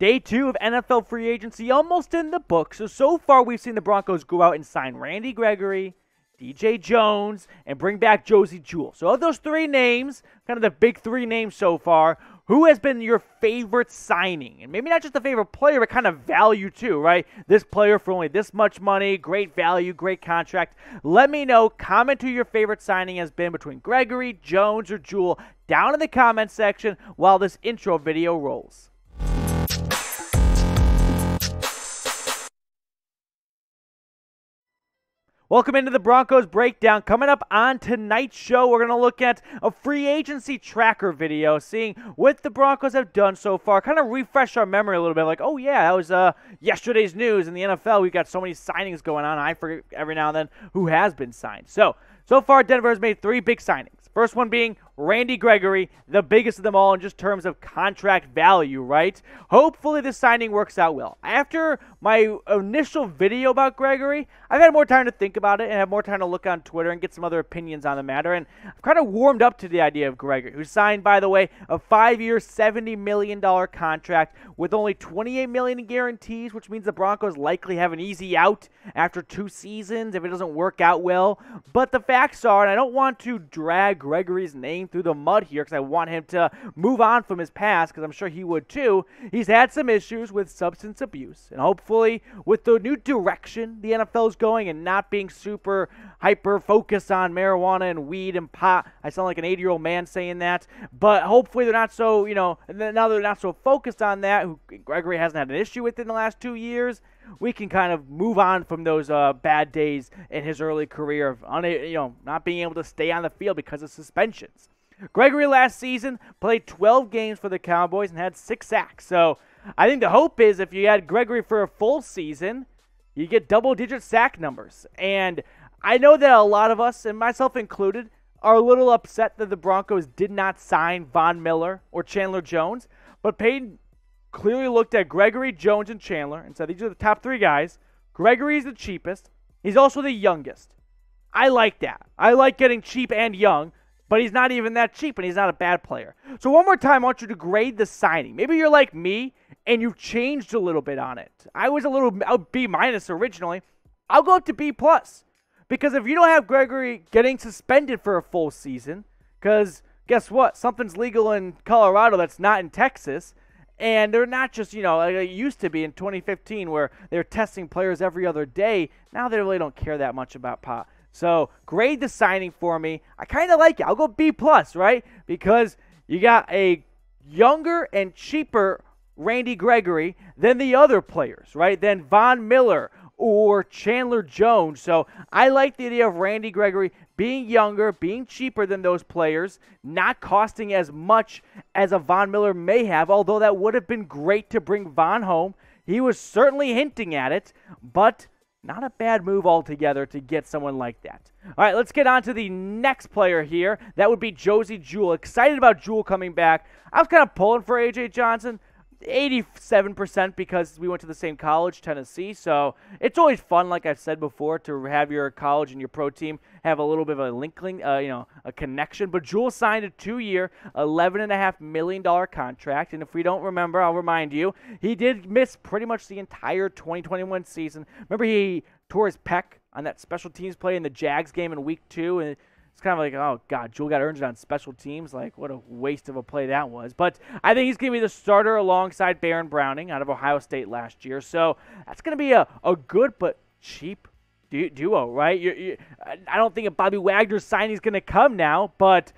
Day two of NFL free agency almost in the books. So, so far we've seen the Broncos go out and sign Randy Gregory, DJ Jones, and bring back Josey Jewell. So, of those three names, kind of the big three names so far, who has been your favorite signing? And maybe not just the favorite player, but kind of value too, right? This player for only this much money, great value, great contract. Let me know. Comment who your favorite signing has been between Gregory, Jones, or Jewell down in the comment section while this intro video rolls. Welcome into the Broncos breakdown. Coming up on tonight's show, we're going to look at a free agency tracker video, seeing what the Broncos have done so far. Kind of refresh our memory a little bit. Like, oh yeah, that was uh, yesterday's news in the NFL. We've got so many signings going on. I forget every now and then who has been signed. So, so far, Denver has made three big signings. First one being Randy Gregory, the biggest of them all in just terms of contract value, right? Hopefully, this signing works out well. After my initial video about Gregory, I've had more time to think about it and have more time to look on Twitter and get some other opinions on the matter. And I've kind of warmed up to the idea of Gregory, who signed, by the way, a five-year, $70 million contract with only 28 million in guarantees, which means the Broncos likely have an easy out after two seasons if it doesn't work out well. But the facts are, and I don't want to drag Gregory's name through the mud here because I want him to move on from his past because I'm sure he would too. He's had some issues with substance abuse, and hopefully, with the new direction the NFL is going and not being super hyper focused on marijuana and weed and pot, I sound like an 80 year old man saying that, but hopefully they're not so, you know, now they're not so focused on that. Gregory hasn't had an issue with it in the last two years we can kind of move on from those uh, bad days in his early career of you know not being able to stay on the field because of suspensions. Gregory last season played 12 games for the Cowboys and had six sacks. So I think the hope is if you had Gregory for a full season, you get double digit sack numbers. And I know that a lot of us, and myself included, are a little upset that the Broncos did not sign Von Miller or Chandler Jones. But Paton clearly looked at Gregory, Jones, and Chandler and said these are the top three guys. Gregory is the cheapest. He's also the youngest. I like that. I like getting cheap and young, but he's not even that cheap and he's not a bad player. So, one more time, I want you to grade the signing. Maybe you're like me and you've changed a little bit on it. I was a little B minus originally. I'll go up to B plus because if you don't have Gregory getting suspended for a full season, because guess what? Something's legal in Colorado that's not in Texas. And they're not just, you know, like it used to be in 2015 where they're testing players every other day. Now they really don't care that much about pot. So grade the signing for me. I kind of like it. I'll go B plus, right? Because you got a younger and cheaper Randy Gregory than the other players, right? Than Von Miller or Chandler Jones. So I like the idea of Randy Gregory being younger, being cheaper than those players, not costing as much as a Von Miller may have, although that would have been great to bring Von home. He was certainly hinting at it, but not a bad move altogether to get someone like that. All right, let's get on to the next player here. That would be Josey Jewell. Excited about Jewell coming back. I was kind of pulling for A.J. Johnson. 87% because we went to the same college, Tennessee. So it's always fun, like I've said before, to have your college and your pro team have a little bit of a linkling, uh, you know, a connection. But Jewell signed a two-year, $11.5 million contract. And if we don't remember, I'll remind you, he did miss pretty much the entire 2021 season. Remember, he tore his pec on that special teams play in the Jags game in week two, and it's kind of like, oh God, Jewell got earned on special teams. Like, what a waste of a play that was. But I think he's going to be the starter alongside Baron Browning out of Ohio State last year. So that's going to be a, a good but cheap du- duo, right? you you I don't think a Bobby Wagner signing is going to come now, but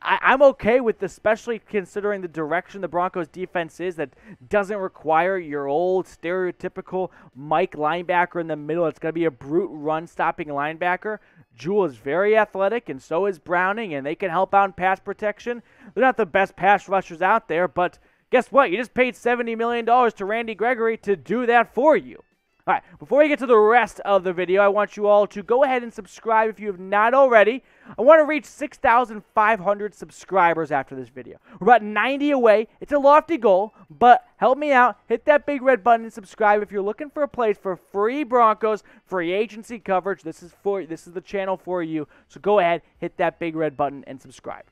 I, am okay with especially considering the direction the Broncos defense is that doesn't require your old stereotypical Mike linebacker in the middle. It's going to be a brute run stopping linebacker. Jewell is very athletic, and so is Browning, and they can help out in pass protection. They're not the best pass rushers out there, but guess what? You just paid $70 million to Randy Gregory to do that for you. All right, before we get to the rest of the video, I want you all to go ahead and subscribe if you have not already. I want to reach 6,500 subscribers after this video. We're about 90 away. It's a lofty goal, but help me out. Hit that big red button and subscribe if you're looking for a place for free Broncos free agency coverage. This is for this is the channel for you. So go ahead, hit that big red button and subscribe.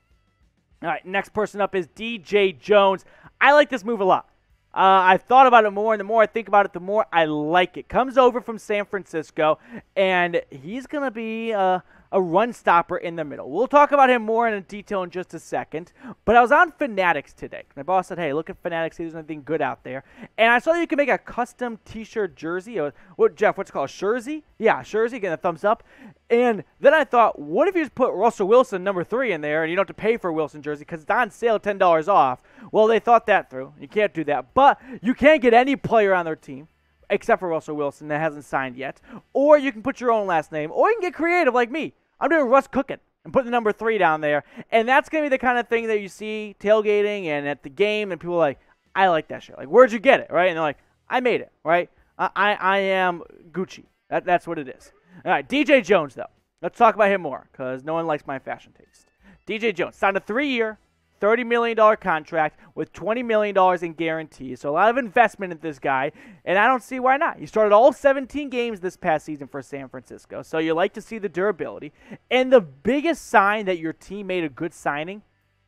All right, next person up is DJ Jones. I like this move a lot. Uh, I've thought about it more, and the more I think about it, the more I like it. Comes over from San Francisco, and he's going to be uh, a run stopper in the middle. We'll talk about him more in detail in just a second. But I was on Fanatics today. My boss said, hey, look at Fanatics, see if there's anything good out there. And I saw that you can make a custom t shirt jersey. Or, what, Jeff, what's it called? Jersey? Yeah, jersey, getting a thumbs up. And then I thought, what if you just put Russell Wilson number three in there and you don't have to pay for a Wilson jersey because it's on sale $10 off? Well, they thought that through. You can't do that. But you can't get any player on their team except for Russell Wilson that hasn't signed yet. Or you can put your own last name, or you can get creative like me. I'm doing Russ Cooking and putting the number three down there. And that's going to be the kind of thing that you see tailgating and at the game, and people are like, I like that shit. Like, where'd you get it, right? And they're like, I made it, right? I, I, I am Gucci. That, that's what it is. All right, DJ Jones, though. Let's talk about him more because no one likes my fashion taste. DJ Jones signed a three year, $30 million contract with $20 million in guarantees. So a lot of investment in this guy, and I don't see why not. He started all 17 games this past season for San Francisco, so you like to see the durability. And the biggest sign that your team made a good signing,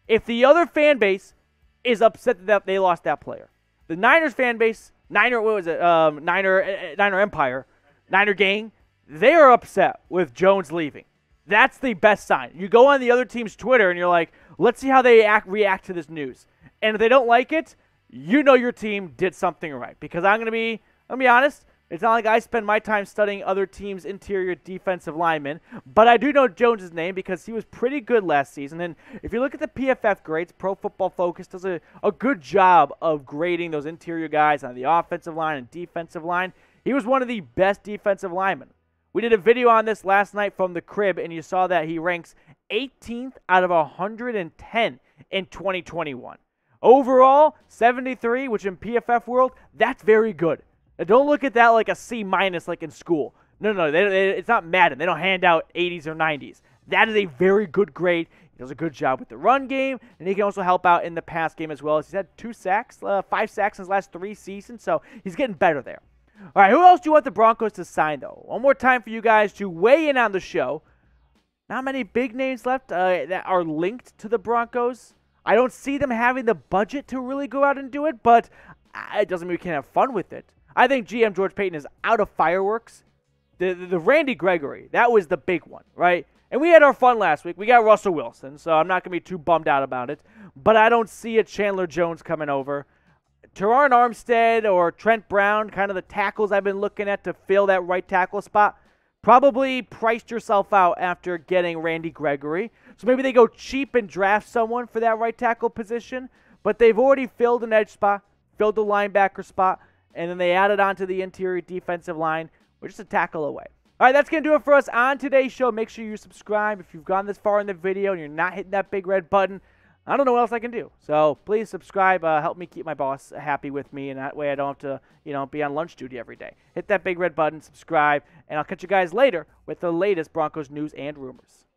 if the other fan base is upset that they lost that player. The Niners fan base, Niner, what was it, um, Niner, eh, eh, Niner Empire, Niner gang, they are upset with Jones leaving. That's the best sign. You go on the other team's Twitter and you're like, let's see how they act, react to this news. And if they don't like it, you know your team did something right. Because I'm going to be, let me be honest, it's not like I spend my time studying other teams' interior defensive linemen, but I do know Jones's name because he was pretty good last season. And if you look at the PFF grades, Pro Football Focus does a, a good job of grading those interior guys on the offensive line and defensive line. He was one of the best defensive linemen. We did a video on this last night from the crib, and you saw that he ranks 18th out of 110 in 2021. Overall, 73, which in PFF world, that's very good. Now, don't look at that like a C minus, like in school. No, no, they, they, it's not Madden. They don't hand out 80s or 90s. That is a very good grade. He does a good job with the run game, and he can also help out in the pass game as well. He's had two sacks, uh, five sacks in his last three seasons, so he's getting better there. All right, who else do you want the Broncos to sign, though? One more time for you guys to weigh in on the show. Not many big names left uh, that are linked to the Broncos. I don't see them having the budget to really go out and do it, but uh, it doesn't mean we can't have fun with it. I think GM George Paton is out of fireworks. The, the, the Randy Gregory, that was the big one, right? And we had our fun last week. We got Russell Wilson, so I'm not going to be too bummed out about it. But I don't see a Chandler Jones coming over. Terron Armstead or Trent Brown, kind of the tackles I've been looking at to fill that right tackle spot, probably priced yourself out after getting Randy Gregory. So maybe they go cheap and draft someone for that right tackle position, but they've already filled an edge spot, filled the linebacker spot, and then they added on to the interior defensive line. We're just a tackle away. All right, that's going to do it for us on today's show. Make sure you subscribe if you've gone this far in the video and you're not hitting that big red button. I don't know what else I can do. So please subscribe. Uh, help me keep my boss happy with me, and that way I don't have to, you know, be on lunch duty every day. Hit that big red button, subscribe, and I'll catch you guys later with the latest Broncos news and rumors.